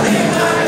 Maria.